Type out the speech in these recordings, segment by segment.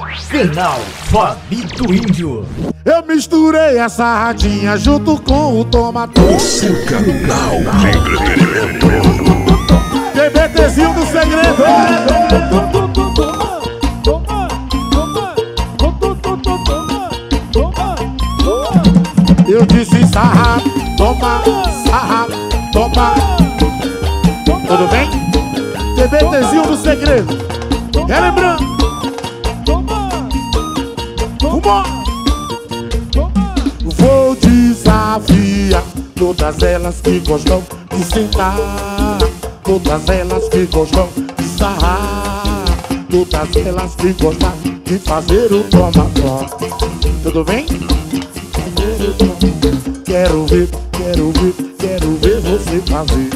Canal Fabi do Índio. Eu misturei essa radinha junto com o tomatão. Seu canal de entretenimento. TBTzinho do segredo. Eu disse sarra, toma, sarra, toma. Tudo bem? TBTzinho do segredo. Relembrando. Vou desafiar todas elas que gostam de sentar, todas elas que gostam de sarrar, todas elas que gostam de fazer o toma-toma. Tudo bem? Quero ver, quero ver, quero ver você fazer.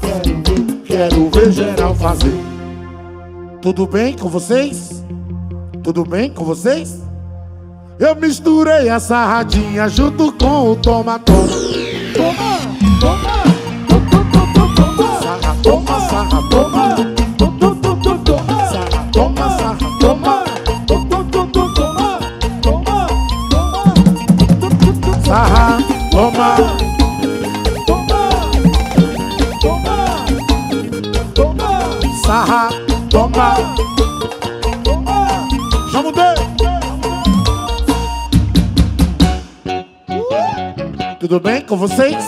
Quero ver, quero ver geral fazer. Tudo bem com vocês? Tudo bem com vocês? Eu misturei a sarradinha junto com o toma-toma. Toma, toma, sarra, toma, sarra, toma. Sarra, toma, sarra, toma. Sarra, toma. Sarra, Tudo bem com vocês?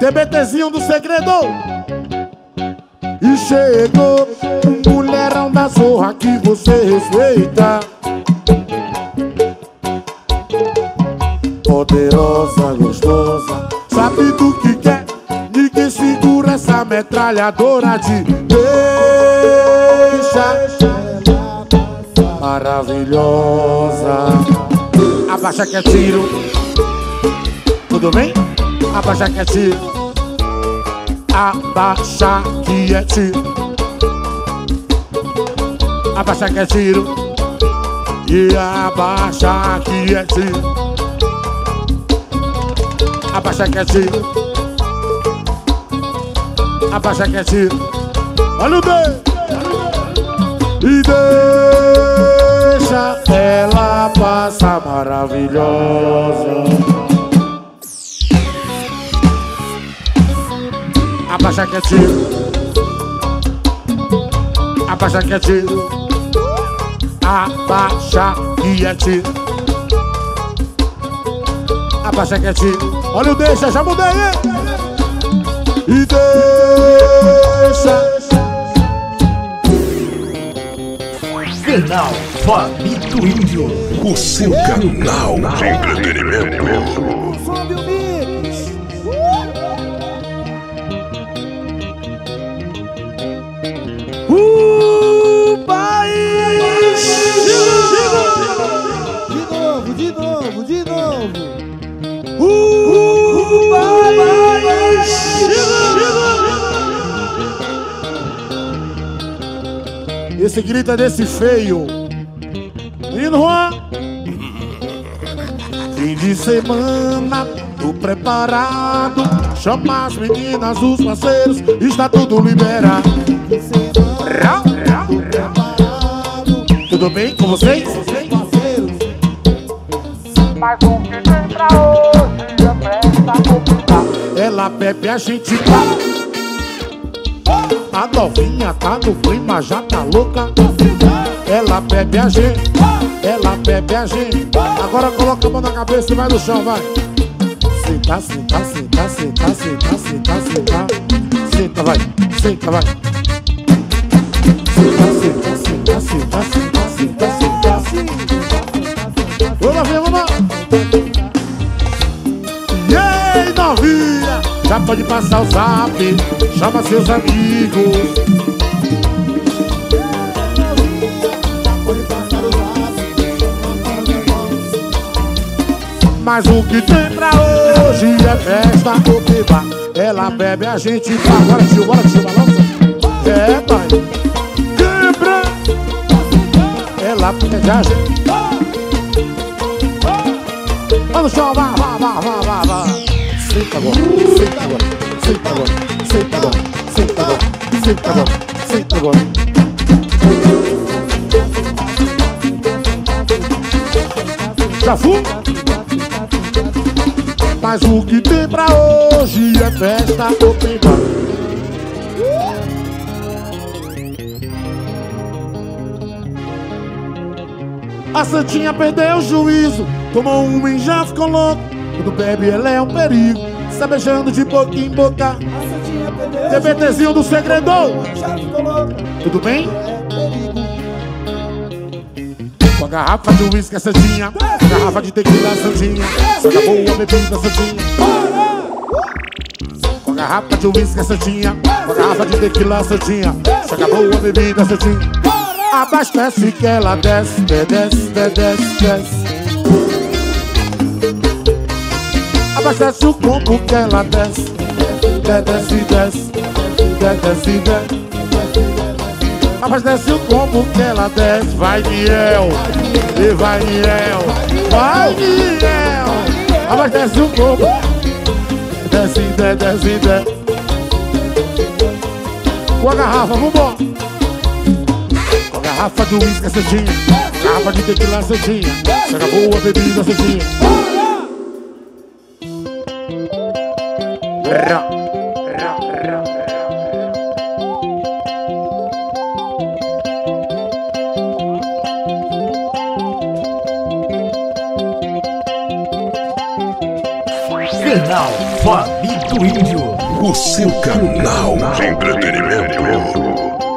TBTzinho do segredo. E chegou um mulherão da zorra que você respeita. Poderosa, gostosa, sabe do que quer? Ninguém segura essa metralhadora de deixa maravilhosa. Abaixa que é tiro. Tudo bem? Abaixa que é tiro. Abaixa que é tiro. Abaixa que é tiro. E abaixa que é tiro. Abaixa que é tiro. Abaixa que é tiro. Olha o bem. E deixa ela passar maravilhosa. Abaixa que é tiro. Abaixa que é tiro. Abaixa que é tiro. Abaixa que é tiro. Olha o deixa, já mudei, hein? E deixa. Canal Fabi do Índio. O seu canal de entretenimento. O Esse grita desse feio. Menino Juan. Fim de semana, tô preparado. Chama as meninas, os parceiros, está tudo liberado. Rau, rau, rau. Tudo bem com vocês? Mas o que tem pra hoje é festa. Ela bebe, a gente tá. A novinha tá no clima, já tá louca. Ela bebe a gente, ela bebe a gente. Agora coloca a mão na cabeça e vai no chão, vai. Senta, senta, senta, senta, senta, senta, senta. Senta, vai, senta, vai. Senta, senta, senta, senta, senta, senta, senta. Ô, novinha, vamos lá. Pode passar o zap, chama seus amigos. Mas o que tem pra hoje é festa ou. Ela bebe, a gente tá. Bora, tio, bora, tio, balança. É, pai. Quebra. Ela pede a gente. Chão, vai, vai, vai, vai, vai, vai. Senta agora, senta agora, senta agora. senta agora, senta agora, senta agora, senta agora. Já fui? Mas o que tem pra hoje é festa open bar. A Santinha perdeu o juízo, tomou um e já ficou louco. Quando bebe, ela é um perigo, está beijando de boca em boca. TBTzinho do segredo, tudo bem? Com a garrafa de uísque, a Santinha, garrafa de tequila, a Santinha, se acabou a bebida, a Santinha. Com a garrafa de uísque, a Santinha, com a garrafa de tequila, a Santinha, se acabou a bebida, a Santinha. Abastece que ela desce, desce, desce, desce, Abastece o combo que ela desce, desce, desce, desce, desce. Abastece o combo que ela desce, vai Miel, e vai Miel, vai Miel. Abastece o combo, desce, desce, desce, desce. Com a garrafa, vambora. Garrafa de uísque, cedinha Garrafa de tequila, cedinha Se acabou a bebida, cedinha Canal Fabito Índio. O seu canal de entretenimento.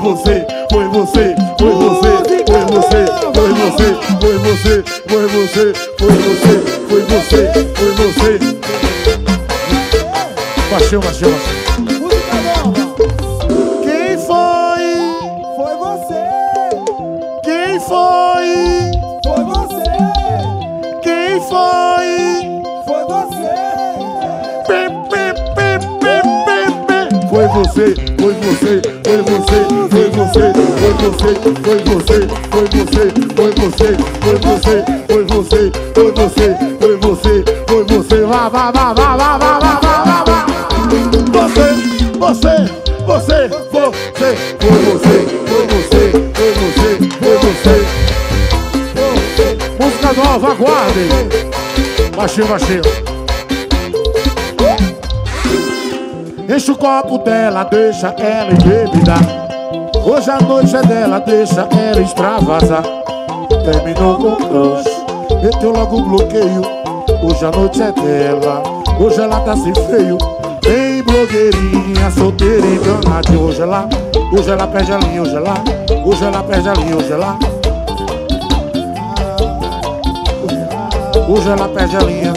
Você, foi você, foi você, foi você, foi você, foi você, foi você, foi você, foi você, foi você, foi você. Baixou, você, foi você, foi você, foi você, foi você, foi você, foi você, foi você, foi você, foi você, foi você, foi você, foi você, vá, vá, vá, vá, vá, vá, vá, vá, vá, vá. Você, você, você, você, foi você, foi você, foi você, foi você. Música nova, aguardem. Baixinho, baixinho. Enche o copo dela, deixa ela embebedar. Hoje a noite é dela, deixa ela extravasar. Terminou com o crush, meteu logo o bloqueio. Hoje a noite é dela, hoje ela tá sem freio. Vem blogueirinha, solteira enganada. Hoje ela, hoje ela perde a linha, hoje ela, hoje ela perde a linha, hoje ela. Hoje ela perde a linha,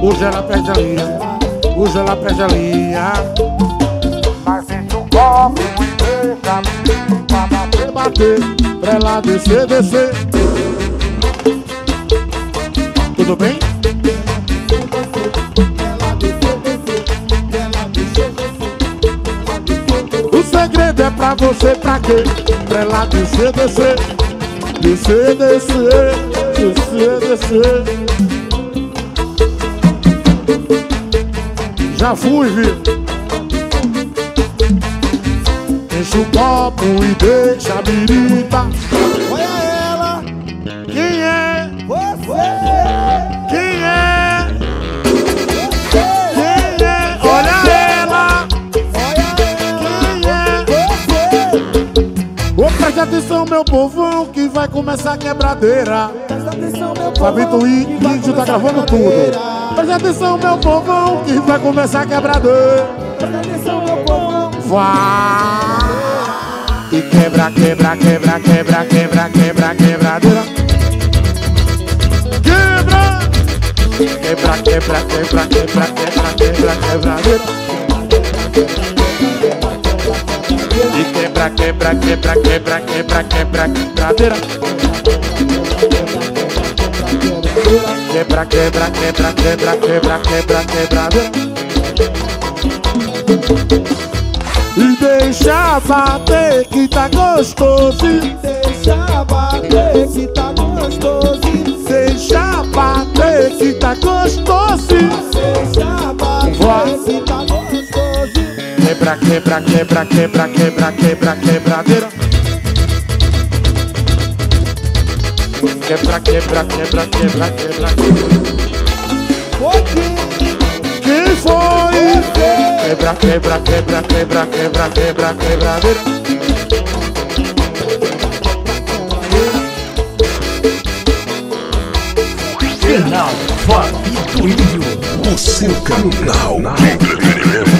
hoje ela perde a linha, hoje ela perde a linha. Mas enche o copo e deixa pra bater, bater, pra ela descer, descer. Tudo bem? O segredo é pra você, pra quê? Pra ela descer, descer. Descer, descer, descer, descer. Já fui, viu? Enche o copo e deixa a birita. Olha ela. Quem é? Você. Quem é? Quem é? Olha ela! Quem é? Ô, preste atenção, meu povão, que vai começar a quebradeira. Presta atenção, meu povo. Fabito Índio tá gravando tudo. Preste atenção, meu povão, que vai começar a quebradeira. Presta atenção, meu povo. Vai! E quebra, quebra, quebra, quebra, quebra, quebra, quebradeira. Quebra! Quebra, quebra, quebra, quebra, quebra, quebra, quebradeira. E quebra, quebra, quebra, quebra, quebra, quebra, quebradeira. Quebra, quebra, quebra, quebra, quebra, quebra, quebradeira. Deixa bater que tá gostoso. Deixa bater que tá gostoso. Deixa bater que tá gostoso. Deixa bater que tá gostoso. Quebra, quebra, quebra, quebra, quebra, quebra, quebradeira. Quebra, quebra, quebra, quebra, quebra. Pouquinho. Quem foi? Quebra, quebra, quebra, quebra, quebra, quebra, quebradeira. Final Fabito Índio. O seu canal de entretenimento.